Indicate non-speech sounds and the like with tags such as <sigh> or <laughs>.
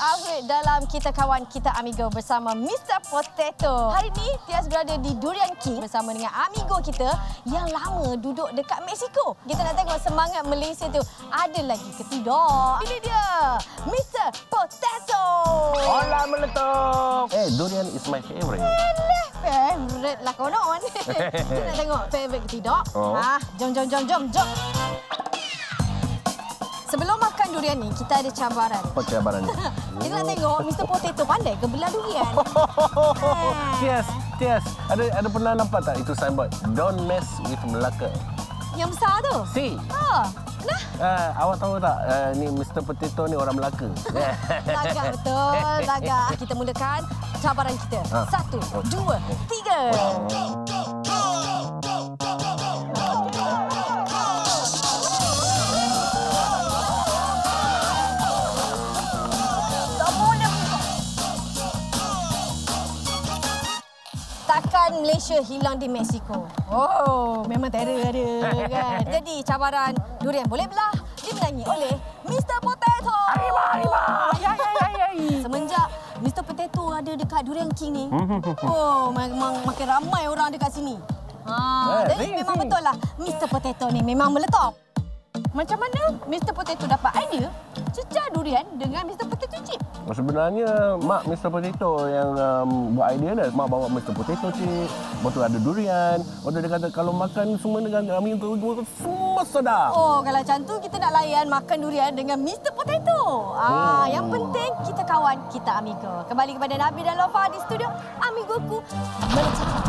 upgrade dalam Kita Kawan Kita Amigo bersama Mr. Potato. Hari ini Tias berada di Durian King bersama dengan amigo kita yang lama duduk dekat Mexico. Kita nak tengok semangat Malaysia tu ada lagi ke tidak. Ini dia, Mr. Potato. Hola meletup. Eh, durian is my favorite. Alah, Favorite lah konon. <laughs> Kita nak tengok favorite ke tidak. Oh. Ah, jom, jom, jom, jom, jom. Durian ni, kita ada cabaran. Apa cabaran ni? <laughs> Kita nak tengok Mr. Potato pandai ke belah durian. <laughs> Tias, Tias. Ada ada pernah nampak tak itu signboard? Don't mess with Melaka. Yang besar tu. Si. Ha, nah, Uh, awak tahu tak uh, ni Mr. Potato ni orang Melaka. <laughs> lagak betul, lagak. Kita mulakan cabaran kita. Ha. Satu, dua, tiga. Tak Takkan Malaysia hilang di Mexico. Oh, memang terror ada kan. <laughs> Jadi cabaran durian boleh belah dimenangi oleh Mr. Potato. Arriba, arriba. Ya, ya, ya, ya. Semenjak Mr. Potato ada dekat Durian King ni, <laughs> oh memang makin ramai orang dekat sini. Ha, Eh, jadi memang betul lah Mr. Potato ni memang meletop. Macam mana Mr. Potato dapat idea durian dengan Mr. Potato chip? Sebenarnya mak Mr. Potato yang um, buat idea dah. Mak bawa Mr. Potato cik. Lepas tu ada durian. Lepas tu dia kata kalau makan semua dengan kami tu semua sedap. Oh, kalau macam tu kita nak layan makan durian dengan Mr. Potato. Ah, Oh. yang penting kita kawan, kita amigo. Kembali kepada Nabi dan Lofa di studio Amigoku melecak.